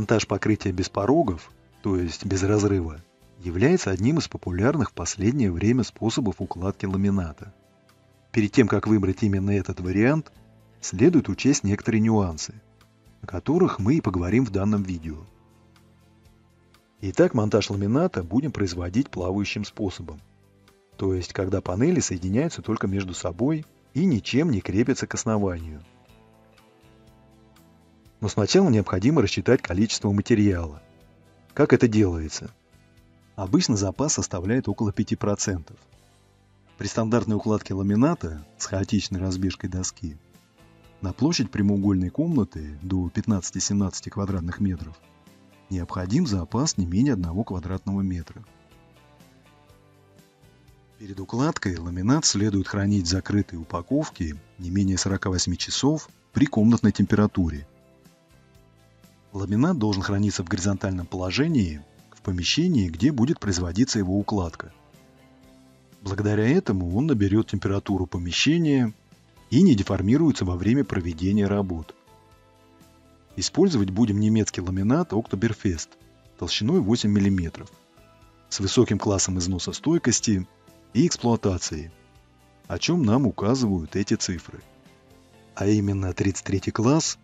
Монтаж покрытия без порогов, то есть без разрыва, является одним из популярных в последнее время способов укладки ламината. Перед тем, как выбрать именно этот вариант, следует учесть некоторые нюансы, о которых мы и поговорим в данном видео. Итак, монтаж ламината будем производить плавающим способом, то есть когда панели соединяются только между собой и ничем не крепятся к основанию. Но сначала необходимо рассчитать количество материала. Как это делается? Обычно запас составляет около 5%. При стандартной укладке ламината с хаотичной разбежкой доски на площадь прямоугольной комнаты до 15-17 квадратных метров необходим запас не менее 1 квадратного метра. Перед укладкой ламинат следует хранить в закрытой упаковке не менее 48 часов при комнатной температуре. Ламинат должен храниться в горизонтальном положении в помещении, где будет производиться его укладка. Благодаря этому он наберет температуру помещения и не деформируется во время проведения работ. Использовать будем немецкий ламинат Oktoberfest толщиной 8 мм с высоким классом износостойкости и эксплуатации, о чем нам указывают эти цифры. А именно 33 класс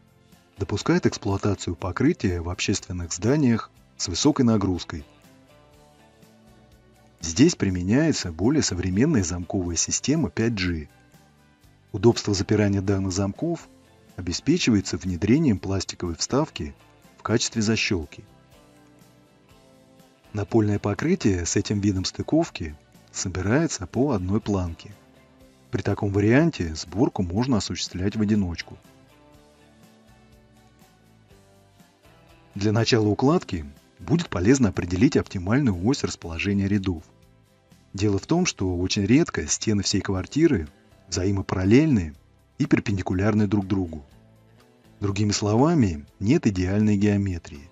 допускает эксплуатацию покрытия в общественных зданиях с высокой нагрузкой. Здесь применяется более современная замковая система 5G. Удобство запирания данных замков обеспечивается внедрением пластиковой вставки в качестве защелки. Напольное покрытие с этим видом стыковки собирается по одной планке. При таком варианте сборку можно осуществлять в одиночку. Для начала укладки будет полезно определить оптимальную ось расположения рядов. Дело в том, что очень редко стены всей квартиры взаимопараллельны и перпендикулярны друг другу. Другими словами, нет идеальной геометрии.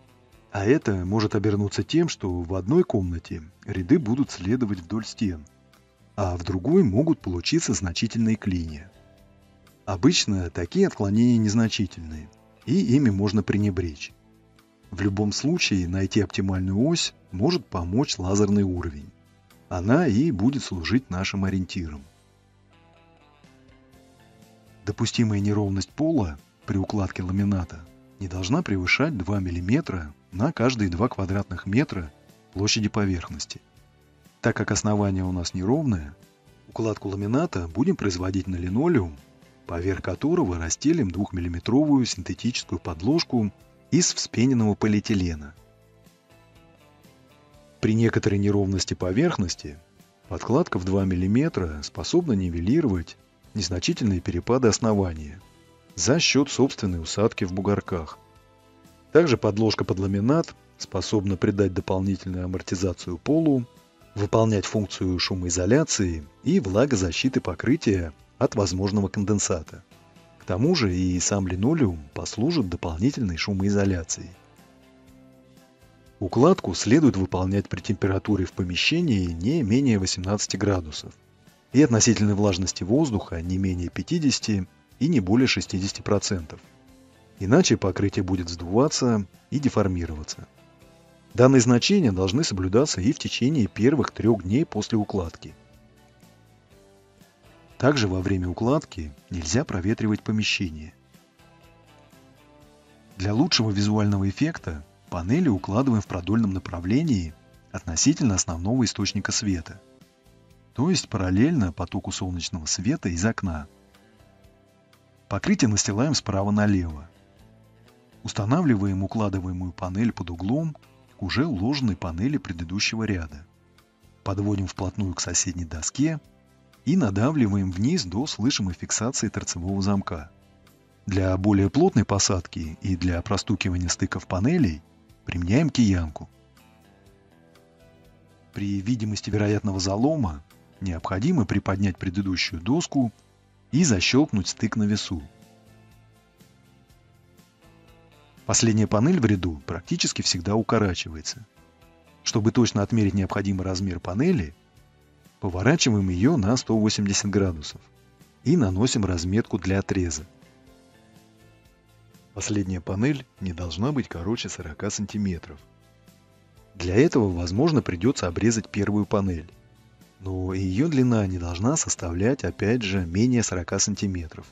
А это может обернуться тем, что в одной комнате ряды будут следовать вдоль стен, а в другой могут получиться значительные клинья. Обычно такие отклонения незначительные, и ими можно пренебречь. В любом случае найти оптимальную ось может помочь лазерный уровень. Она и будет служить нашим ориентиром. Допустимая неровность пола при укладке ламината не должна превышать 2 мм на каждые 2 квадратных метра площади поверхности. Так как основание у нас неровное, укладку ламината будем производить на линолеум, поверх которого расстелим 2-мм синтетическую подложку из вспененного полиэтилена. При некоторой неровности поверхности подкладка в 2 мм способна нивелировать незначительные перепады основания за счет собственной усадки в бугорках. Также подложка под ламинат способна придать дополнительную амортизацию полу, выполнять функцию шумоизоляции и влагозащиты покрытия от возможного конденсата. К тому же и сам линолеум послужит дополнительной шумоизоляцией. Укладку следует выполнять при температуре в помещении не менее 18 градусов и относительной влажности воздуха не менее 50 и не более 60%. Иначе покрытие будет сдуваться и деформироваться. Данные значения должны соблюдаться и в течение первых трех дней после укладки – также во время укладки нельзя проветривать помещение. Для лучшего визуального эффекта панели укладываем в продольном направлении относительно основного источника света, то есть параллельно потоку солнечного света из окна. Покрытие настилаем справа налево. Устанавливаем укладываемую панель под углом к уже уложенной панели предыдущего ряда. Подводим вплотную к соседней доске и надавливаем вниз до слышимой фиксации торцевого замка. Для более плотной посадки и для простукивания стыков панелей применяем киянку. При видимости вероятного залома необходимо приподнять предыдущую доску и защелкнуть стык на весу. Последняя панель в ряду практически всегда укорачивается. Чтобы точно отмерить необходимый размер панели, Поворачиваем ее на 180 градусов и наносим разметку для отреза. Последняя панель не должна быть короче 40 сантиметров. Для этого, возможно, придется обрезать первую панель. Но ее длина не должна составлять, опять же, менее 40 сантиметров.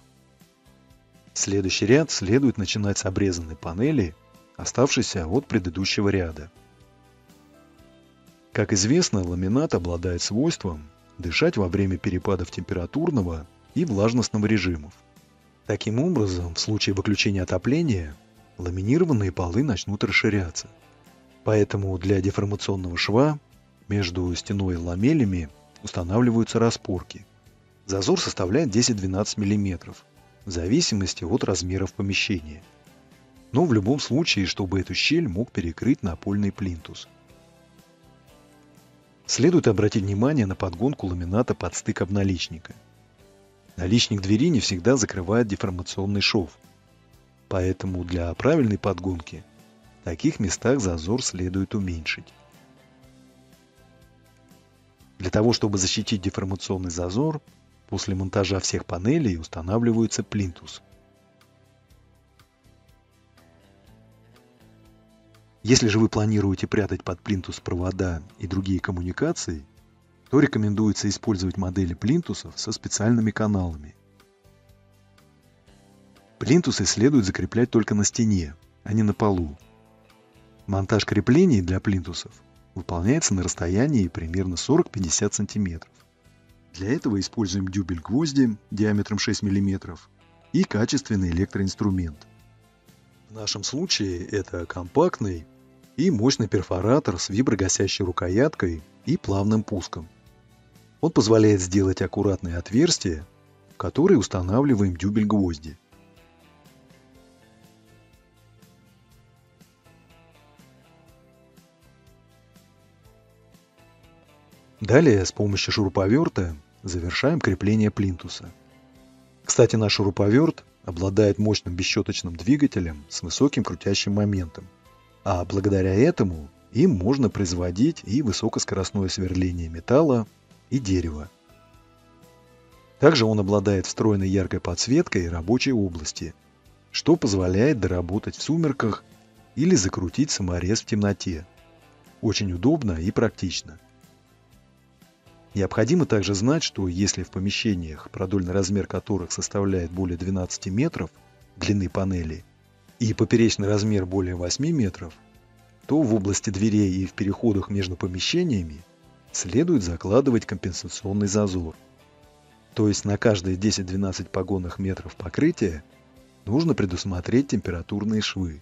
Следующий ряд следует начинать с обрезанной панели, оставшейся от предыдущего ряда. Как известно, ламинат обладает свойством дышать во время перепадов температурного и влажностного режимов. Таким образом, в случае выключения отопления, ламинированные полы начнут расширяться. Поэтому для деформационного шва между стеной и ламелями устанавливаются распорки. Зазор составляет 10-12 мм, в зависимости от размеров помещения. Но в любом случае, чтобы эту щель мог перекрыть напольный плинтус. Следует обратить внимание на подгонку ламината под стык обналичника – Наличник двери не всегда закрывает деформационный шов. Поэтому для правильной подгонки в таких местах зазор следует уменьшить. Для того, чтобы защитить деформационный зазор, после монтажа всех панелей устанавливается плинтус. Если же вы планируете прятать под плинтус провода и другие коммуникации, то рекомендуется использовать модели плинтусов со специальными каналами. Плинтусы следует закреплять только на стене, а не на полу. Монтаж креплений для плинтусов выполняется на расстоянии примерно 40-50 см. Для этого используем дюбель гвозди диаметром 6 мм и качественный электроинструмент. В нашем случае это компактный и мощный перфоратор с виброгасящей рукояткой и плавным пуском. Он позволяет сделать аккуратные отверстия, в которые устанавливаем дюбель гвозди. Далее с помощью шуруповерта завершаем крепление плинтуса. Кстати, наш шуруповерт обладает мощным бесщеточным двигателем с высоким крутящим моментом, а благодаря этому им можно производить и высокоскоростное сверление металла и дерева. Также он обладает встроенной яркой подсветкой рабочей области, что позволяет доработать в сумерках или закрутить саморез в темноте. Очень удобно и практично. Необходимо также знать, что если в помещениях, продольный размер которых составляет более 12 метров длины панели и поперечный размер более 8 метров, то в области дверей и в переходах между помещениями следует закладывать компенсационный зазор. То есть на каждые 10-12 погонных метров покрытия нужно предусмотреть температурные швы,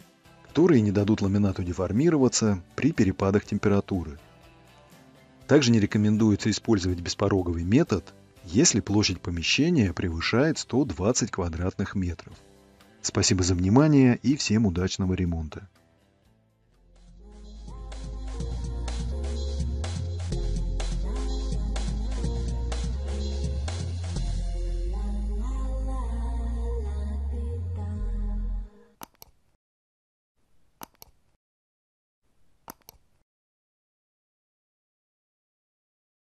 которые не дадут ламинату деформироваться при перепадах температуры. Также не рекомендуется использовать беспороговый метод, если площадь помещения превышает 120 квадратных метров. Спасибо за внимание и всем удачного ремонта.